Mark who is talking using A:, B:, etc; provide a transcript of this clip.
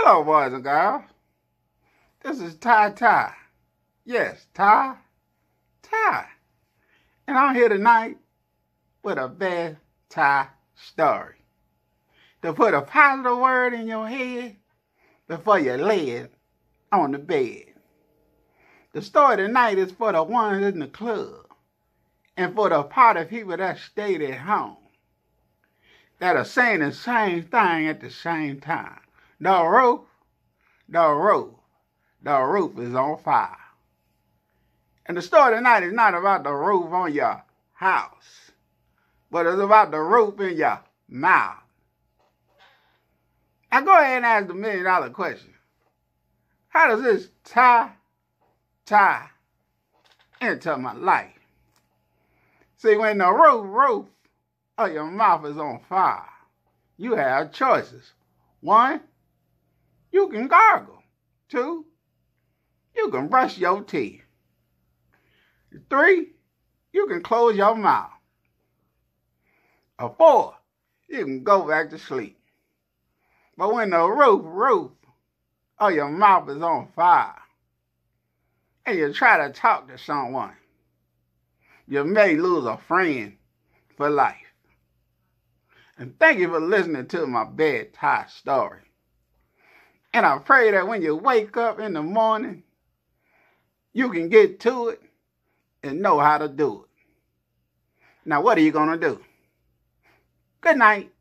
A: Hello, boys and girls. This is Tie Tie. Yes, Tie. Tie. And I'm here tonight with a bad Ty story. To put a positive word in your head before you lay it on the bed. The story tonight is for the ones in the club and for the party people that stayed at home that are saying the same thing at the same time. The roof, the roof, the roof is on fire. And the story tonight is not about the roof on your house, but it's about the roof in your mouth. Now go ahead and ask the million dollar question. How does this tie, tie into my life? See, when the roof, roof of your mouth is on fire, you have choices. One, you can gargle. Two, you can brush your teeth. Three, you can close your mouth. Or four, you can go back to sleep. But when the roof, roof of your mouth is on fire, and you try to talk to someone, you may lose a friend for life. And thank you for listening to my bedtime story. And I pray that when you wake up in the morning, you can get to it and know how to do it. Now, what are you going to do? Good night.